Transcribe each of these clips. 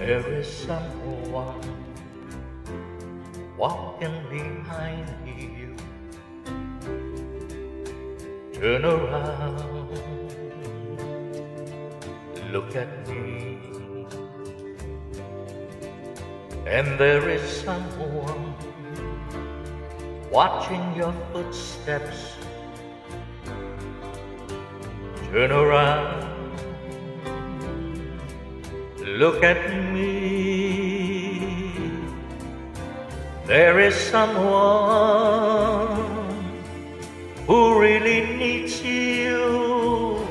There is someone walking behind you. Turn around, look at me. And there is someone watching your footsteps. Turn around, look at me. There is someone who really needs you.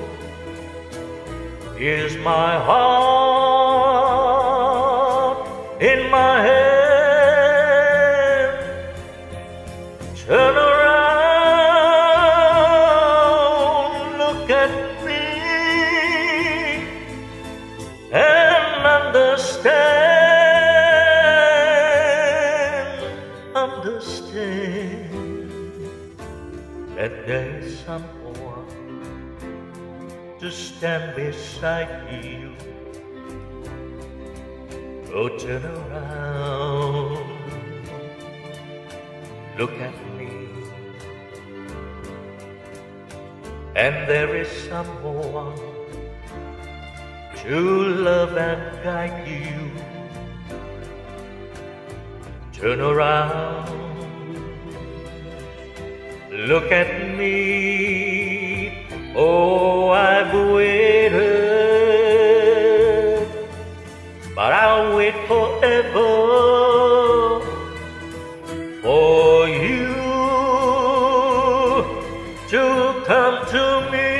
Is my heart in my hand. Turn around, look at me, understand, understand that there is someone to stand beside you. Oh, turn around, look at me, and there is someone to love and guide you. Turn around, look at me. Oh, I've waited, but I'll wait forever for you to come to me.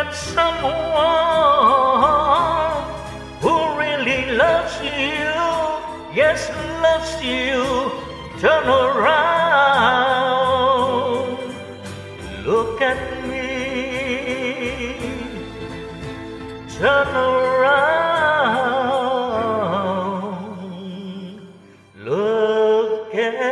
Look at someone who really loves you, yes, loves you. Turn around, look at me. Turn around, look at.